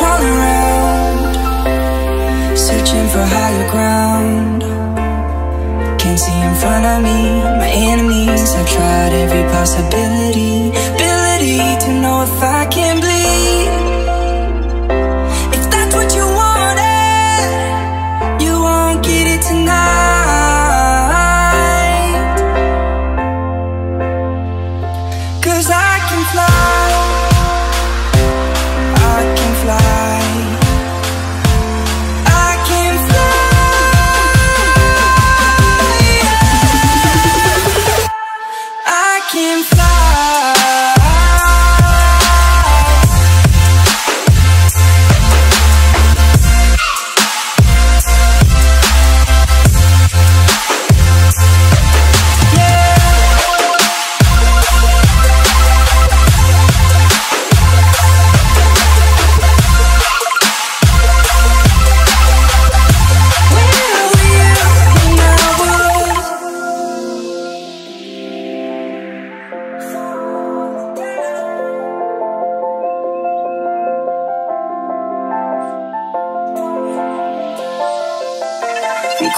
Around, searching for higher ground. Can't see in front of me, my enemies. I've tried every possibility, ability to know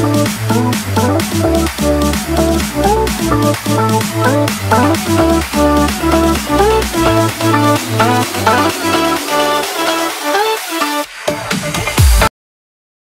Thank you.